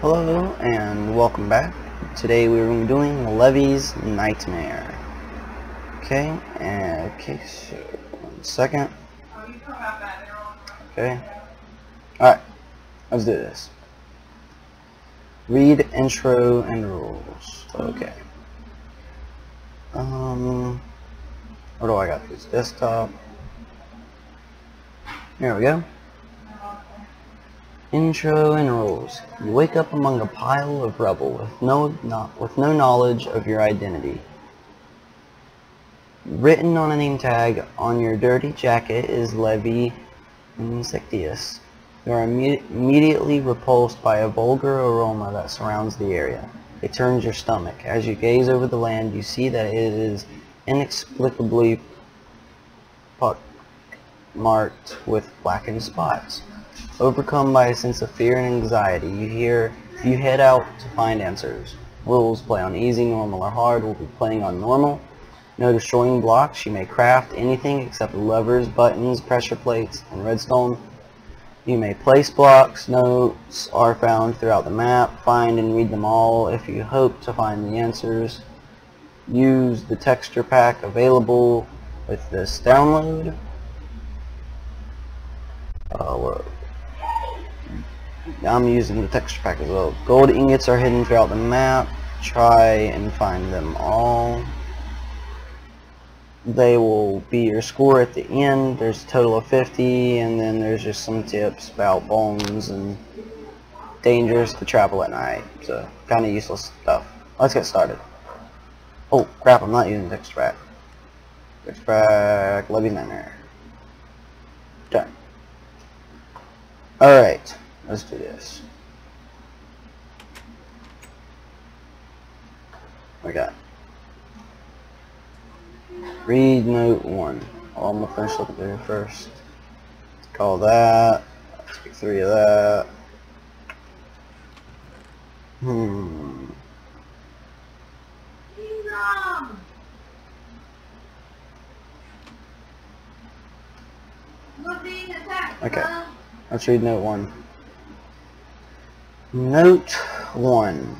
Hello and welcome back. Today we're going to be doing Levi's Nightmare. Okay, and okay, so one second. Okay. Alright, let's do this. Read intro and rules. Okay. Um, what do I got? This desktop. Here we go. Intro and rules. You wake up among a pile of rubble with no, not, with no knowledge of your identity. Written on a name tag on your dirty jacket is Levi Insectius. You are imme immediately repulsed by a vulgar aroma that surrounds the area. It turns your stomach. As you gaze over the land, you see that it is inexplicably marked with blackened spots. Overcome by a sense of fear and anxiety, you hear you head out to find answers. Rules play on easy, normal, or hard. We'll be playing on normal. No destroying blocks. You may craft anything except levers, buttons, pressure plates, and redstone. You may place blocks. Notes are found throughout the map. Find and read them all if you hope to find the answers. Use the texture pack available with this download. Uh, I'm using the texture pack as well. Gold ingots are hidden throughout the map. Try and find them all. They will be your score at the end. There's a total of 50 and then there's just some tips about bones and dangerous to travel at night. So kind of useless stuff. Let's get started. Oh crap, I'm not using texture pack. Texture pack, Levi's Nightmare. Done. Alright. Let's do this. We got read note one. Oh, I'm gonna finish looking through first. Let's call that. Let's pick three of that. Hmm. Okay. Let's read note one. Note 1.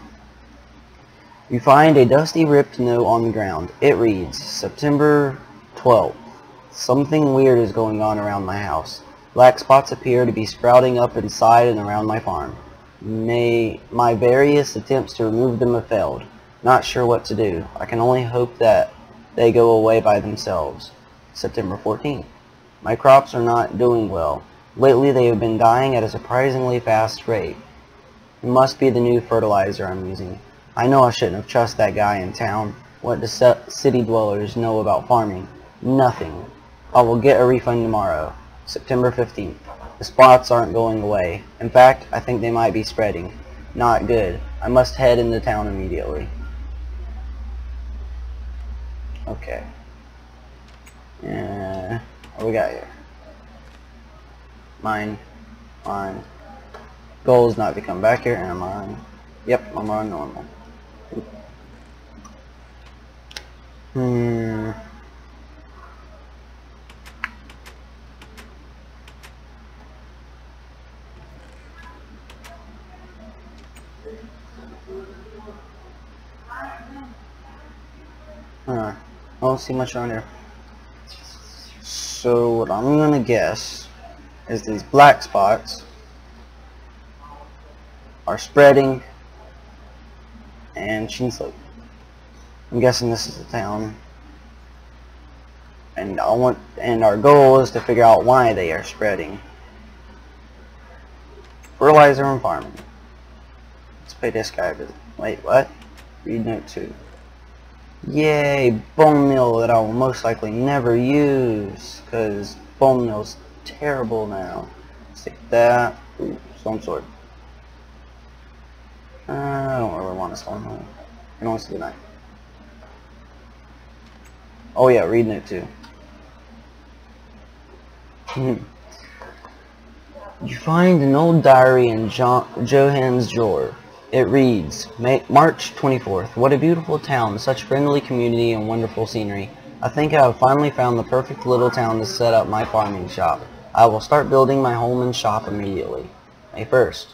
You find a dusty ripped note on the ground. It reads, September 12th. Something weird is going on around my house. Black spots appear to be sprouting up inside and around my farm. May my various attempts to remove them have failed. Not sure what to do. I can only hope that they go away by themselves. September 14th. My crops are not doing well. Lately they have been dying at a surprisingly fast rate. Must be the new fertilizer I'm using. I know I shouldn't have trusted that guy in town. What do city dwellers know about farming? Nothing. I will get a refund tomorrow, September 15th. The spots aren't going away. In fact, I think they might be spreading. Not good. I must head into town immediately. Okay. Yeah. What we got here? Mine. Mine. Goal is not to come back here. Am I on? Yep, I'm on normal. Hmm. Huh. I don't see much on there. So what I'm gonna guess is these black spots are spreading and Chinslope. I'm guessing this is the town. And I want and our goal is to figure out why they are spreading. Fertilizer and farming. Let's pay this guy a visit. Wait, what? Read note two. Yay, bone meal that I will most likely never use because bone meal's terrible now. Take that. Ooh, some sort. Uh, I don't really want to storm home. I don't want to night. Oh yeah, reading it too. Hmm. you find an old diary in jo Johan's drawer. It reads, March 24th. What a beautiful town, such friendly community and wonderful scenery. I think I have finally found the perfect little town to set up my farming shop. I will start building my home and shop immediately. May 1st.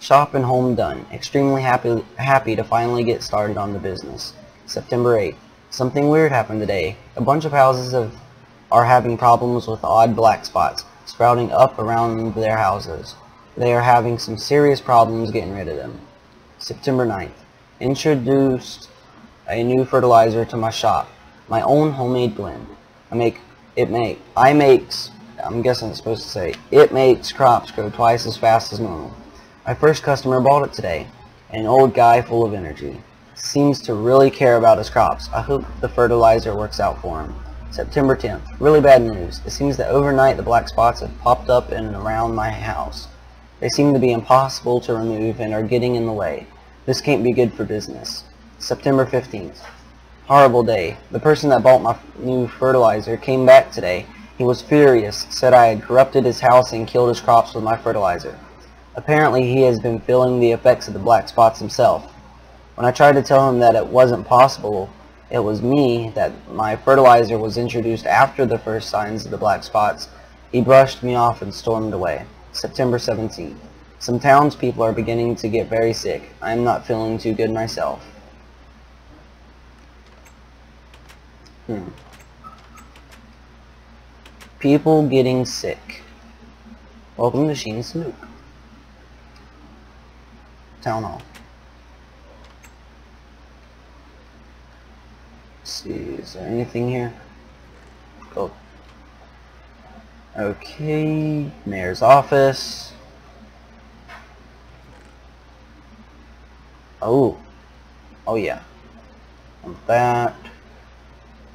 Shop and home done. Extremely happy, happy to finally get started on the business. September 8th. Something weird happened today. A bunch of houses have, are having problems with odd black spots sprouting up around their houses. They are having some serious problems getting rid of them. September 9th. Introduced a new fertilizer to my shop. My own homemade blend. I make, it make, I makes, I'm guessing it's supposed to say, it makes crops grow twice as fast as normal. My first customer bought it today. An old guy full of energy. Seems to really care about his crops. I hope the fertilizer works out for him. September 10th. Really bad news. It seems that overnight the black spots have popped up in and around my house. They seem to be impossible to remove and are getting in the way. This can't be good for business. September 15th. Horrible day. The person that bought my new fertilizer came back today. He was furious, said I had corrupted his house and killed his crops with my fertilizer. Apparently he has been feeling the effects of the black spots himself. When I tried to tell him that it wasn't possible, it was me, that my fertilizer was introduced after the first signs of the black spots, he brushed me off and stormed away. September 17th. Some townspeople are beginning to get very sick. I am not feeling too good myself. Hmm. People getting sick. Welcome to Sheen Snoop. Town Hall. Let's see, is there anything here? Oh. Okay, mayor's office. Oh. Oh yeah. Want that.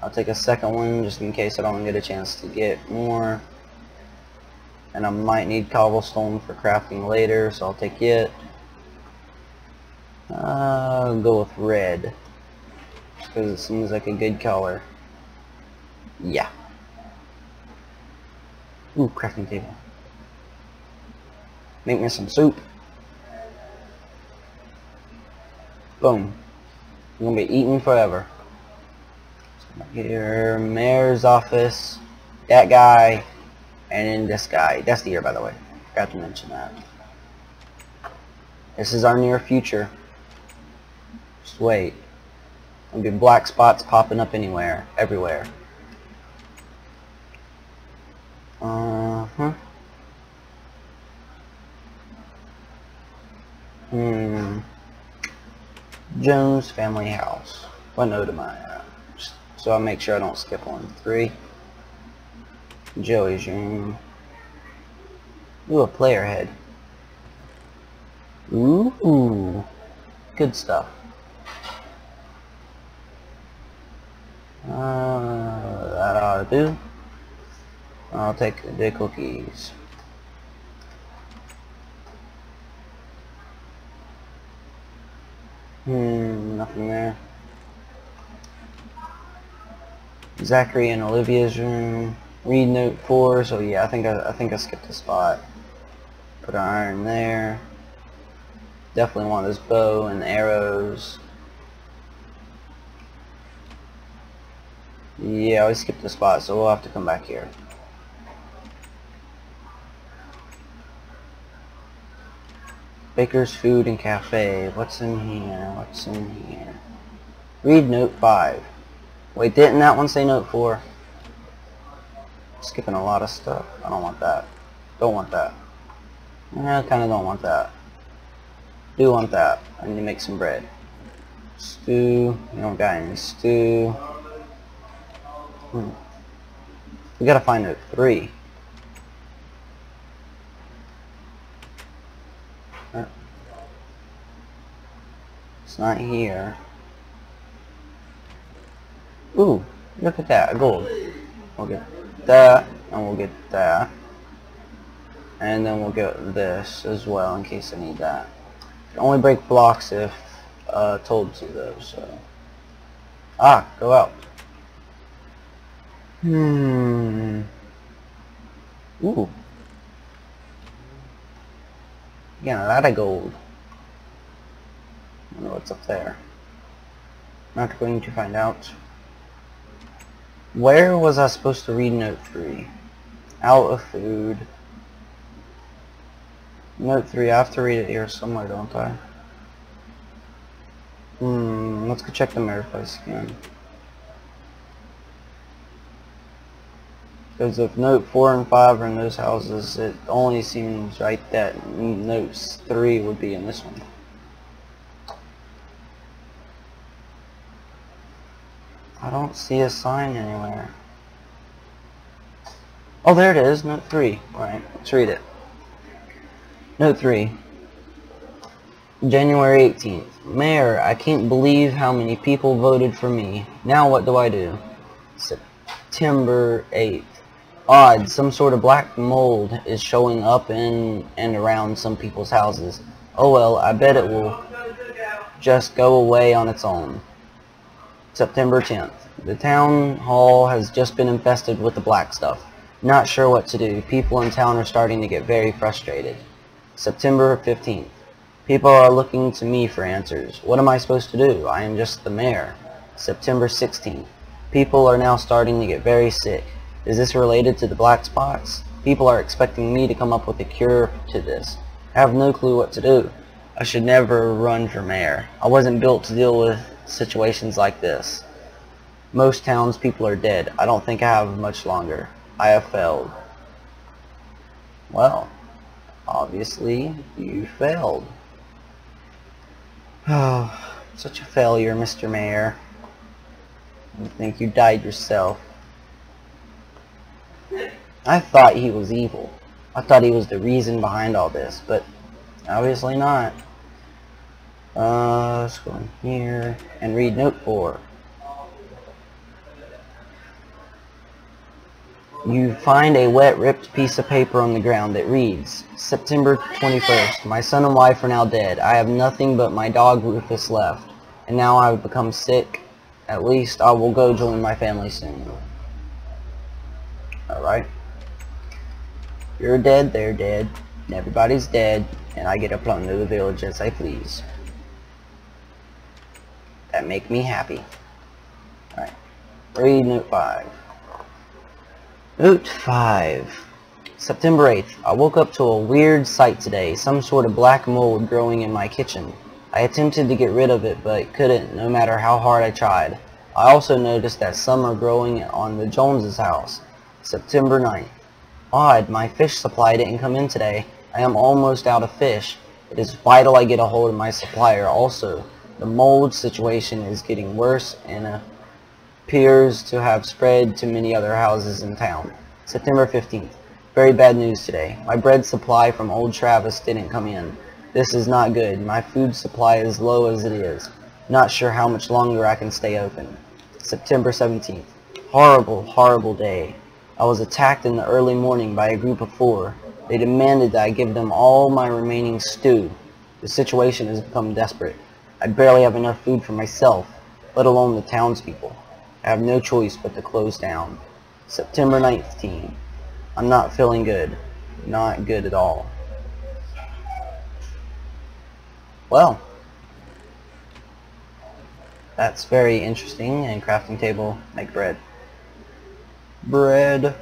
I'll take a second one just in case I don't get a chance to get more. And I might need cobblestone for crafting later, so I'll take it. Uh, I'll go with red. Because it seems like a good color. Yeah. Ooh, crafting table. Make me some soup. Boom. I'm gonna be eating forever. Here, mayor's office, that guy, and then this guy. That's the year, by the way. Forgot to mention that. This is our near future. Just wait. There'll be black spots popping up anywhere, everywhere. Uh-huh. Hmm. Jones Family House. What note am I at? So I'll make sure I don't skip on three. Joey's room. Ooh, a player head. Ooh, good stuff. Uh, that ought to do. I'll take the cookies. Hmm, nothing there. Zachary and Olivia's room. Read note four. So yeah, I think I, I think I skipped a spot. Put iron there. Definitely want this bow and arrows. Yeah, we skipped the spot, so we'll have to come back here. Baker's Food and Cafe. What's in here? What's in here? Read note 5. Wait, didn't that one say note 4? Skipping a lot of stuff. I don't want that. Don't want that. I kind of don't want that. Do want that. I need to make some bread. Stew. We don't got any stew. Hmm. We gotta find a 3. It's not here. Ooh, look at that, a gold. We'll get that, and we'll get that. And then we'll get this as well in case I need that. Only break blocks if uh, told to though, so. Ah, go out. Hmm. Ooh. Getting a lot of gold I wonder what's up there. Not going to find out. Where was I supposed to read note 3? Out of food. Note 3, I have to read it here somewhere, don't I? Hmm, let's go check the mirror place again. Because if note 4 and 5 are in those houses, it only seems right that notes 3 would be in this one. I don't see a sign anywhere. Oh, there it is, note 3. Alright, let's read it. Note 3. January 18th. Mayor, I can't believe how many people voted for me. Now what do I do? September 8th. Odd, some sort of black mold is showing up in and around some people's houses. Oh well, I bet it will just go away on its own. September 10th. The town hall has just been infested with the black stuff. Not sure what to do. People in town are starting to get very frustrated. September 15th. People are looking to me for answers. What am I supposed to do? I am just the mayor. September 16th. People are now starting to get very sick. Is this related to the black spots? People are expecting me to come up with a cure to this. I have no clue what to do. I should never run for mayor. I wasn't built to deal with situations like this. Most townspeople are dead. I don't think I have much longer. I have failed. Well, obviously you failed. Oh, such a failure, Mr. Mayor. I think you died yourself. I thought he was evil. I thought he was the reason behind all this, but obviously not. Uh, let's go in here and read note 4. You find a wet, ripped piece of paper on the ground that reads, September 21st. My son and wife are now dead. I have nothing but my dog Rufus left. And now I have become sick. At least I will go join my family soon. Alright. You're dead, they're dead. Everybody's dead. And I get to plunder the village as I please that make me happy. Alright. Read note 5. Note 5. September 8th. I woke up to a weird sight today. Some sort of black mold growing in my kitchen. I attempted to get rid of it, but couldn't, no matter how hard I tried. I also noticed that some are growing on the Joneses' house. September 9th. Odd, my fish supply didn't come in today. I am almost out of fish. It is vital I get a hold of my supplier also. The mold situation is getting worse and appears to have spread to many other houses in town. September 15th. Very bad news today. My bread supply from Old Travis didn't come in. This is not good. My food supply is low as it is. Not sure how much longer I can stay open. September 17th. Horrible, horrible day. I was attacked in the early morning by a group of four. They demanded that I give them all my remaining stew. The situation has become desperate. I barely have enough food for myself, let alone the townspeople. I have no choice but to close down. September 19th. I'm not feeling good. Not good at all. Well, that's very interesting. And crafting table, make bread. Bread.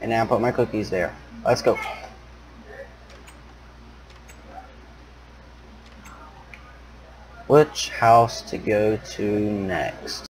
And now put my cookies there. Let's go. which house to go to next.